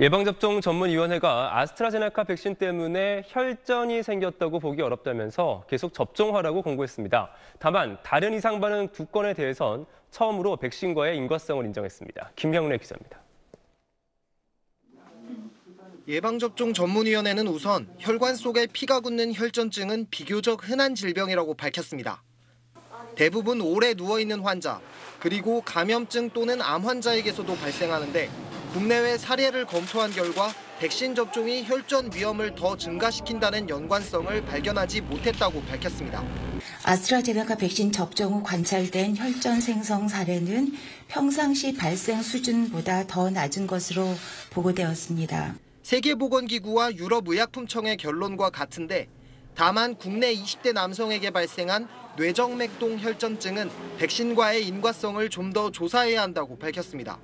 예방접종 전문위원회가 아스트라제네카 백신 때문에 혈전이 생겼다고 보기 어렵다면서 계속 접종하라고 공고했습니다. 다만 다른 이상 반응 두 건에 대해선 처음으로 백신과의 인과성을 인정했습니다. 김경래 기자입니다. 예방접종 전문위원회는 우선 혈관 속에 피가 굳는 혈전증은 비교적 흔한 질병이라고 밝혔습니다. 대부분 오래 누워있는 환자, 그리고 감염증 또는 암 환자에게서도 발생하는데 국내외 사례를 검토한 결과 백신 접종이 혈전 위험을 더 증가시킨다는 연관성을 발견하지 못했다고 밝혔습니다. 아스트라제네카 백신 접종 후 관찰된 혈전 생성 사례는 평상시 발생 수준보다 더 낮은 것으로 보고되었습니다. 세계보건기구와 유럽의약품청의 결론과 같은데 다만 국내 20대 남성에게 발생한 뇌정맥동 혈전증은 백신과의 인과성을 좀 더 조사해야 한다고 밝혔습니다.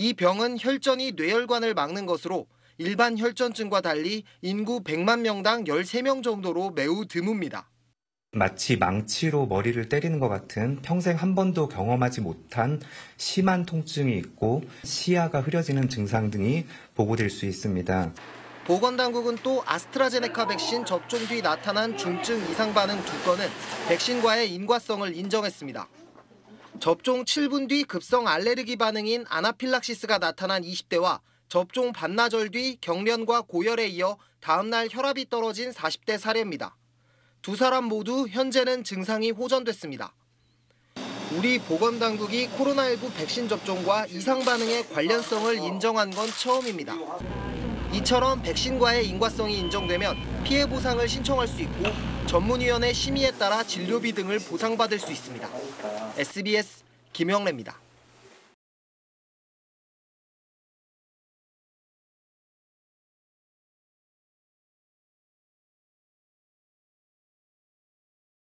이 병은 혈전이 뇌혈관을 막는 것으로 일반 혈전증과 달리 인구 100만 명당 13명 정도로 매우 드뭅니다. 마치 망치로 머리를 때리는 것 같은 평생 한 번도 경험하지 못한 심한 통증이 있고 시야가 흐려지는 증상 등이 보고될 수 있습니다. 보건당국은 또 아스트라제네카 백신 접종 뒤 나타난 중증 이상 반응 두 건은 백신과의 인과성을 인정했습니다. 접종 7분 뒤 급성 알레르기 반응인 아나필락시스가 나타난 20대와 접종 반나절 뒤 경련과 고열에 이어 다음날 혈압이 떨어진 40대 사례입니다. 두 사람 모두 현재는 증상이 호전됐습니다. 우리 보건당국이 코로나19 백신 접종과 이상 반응의 관련성을 인정한 건 처음입니다. 이처럼 백신과의 인과성이 인정되면 피해 보상을 신청할 수 있고 전문위원회 심의에 따라 진료비 등을 보상받을 수 있습니다. SBS 김영래입니다.